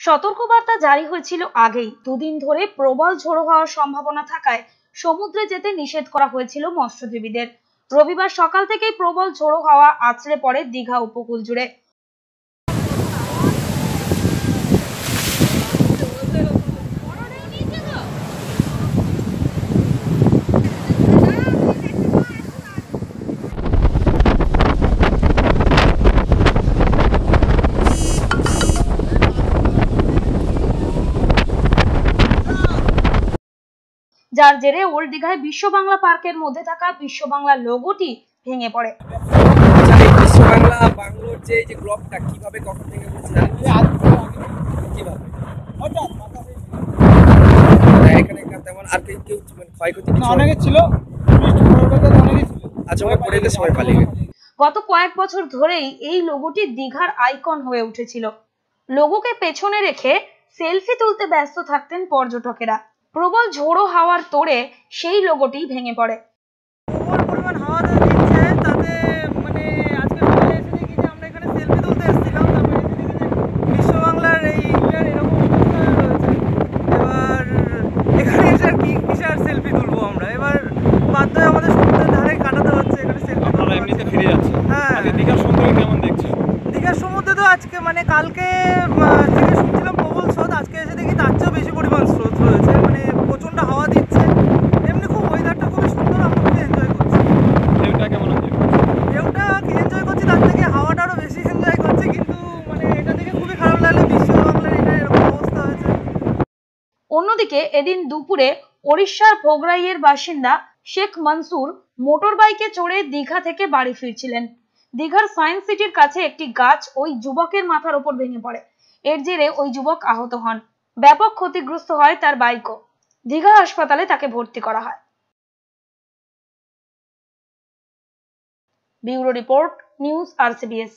সতর্কবার্তা জারি হয়েছিল আগেই। দুদিন ধরে প্রবল ঝোড়ো হওয়ার সম্ভাবনা থাকায় সমুদ্রে যেতে নিষেধ করা হয়েছিল মৎস্যজীবীদের। রবিবার সকাল থেকেই প্রবল ঝোড়ো হাওয়া আছড়ে পড়ে দীঘা উপকূল জুড়ে। যার জেরে ওল্ড দীঘায় বিশ্ব বাংলা পার্কের মধ্যে থাকা বিশ্ব বাংলা লোগোটি ভেঙে পড়ে। বিশ্ব বাংলা বাংলোর যে যে গ্লোবটা কীভাবে কখন থেকে হচ্ছে কীভাবে? না, এখানে তেমন আর কেউ কেউ ক্ষয়ক্ষতি অনেকে ছিল। অনেকে ছিল। আচ্ছা পড়ে গেলে সবাই পালিয়ে গেছে গত কয়েক বছর ধরেই এই লোগোটি দীঘার আইকন হয়ে উঠেছিল। লোগোকে পেছনে রেখে সেলফি তুলতে ব্যস্ত থাকতেন পর্যটকেরা। প্রবল ঝোড়ো হাওয়ার তোড়ে সেই লোগোটি ভেঙে পড়ে। প্রবল পরিমাণ হাওয়া দিচ্ছে তাতে মানে আজকে সকালে এসে দেখি যে আমরা এখানে সেলফি তুলতে এসেছিলাম তারপরে এসে দেখি যে বিশ্ব বাংলার এই ইটার এরকম অবস্থা রয়েছে। এবার এখানে এসে আর কি সেলফি তুলবো আমরা? এবার বাধ্য হয়ে আমাদের সমুদ্রের ধারে কাটাতে হচ্ছে এখানে সেলফি আপনারা এমনিতে ফিরে হ্যাঁ। দীঘার কেমন দীঘার সমুদ্রে তো আজকে মানে কালকে থেকে শুনছিলাম প্রবল স্রোত আজকে এসে দেখি অন্যদিকে এদিন দুপুরে ওড়িশার ভোগরাইয়ের বাসিন্দা শেখ মনসুর মোটর বাইকে চড়ে দীঘা থেকে বাড়ি ফিরছিলেন। দীঘার সায়েন্স সিটির কাছে একটি গাছ ওই যুবকের মাথার ওপর ভেঙে পড়ে। এর জেরে ওই যুবক আহত হন। ব্যাপক ক্ষতিগ্রস্ত হয় তার বাইকও। দীঘা হাসপাতালে তাকে ভর্তি করা হয়। Bureau report, news আরসিবিএস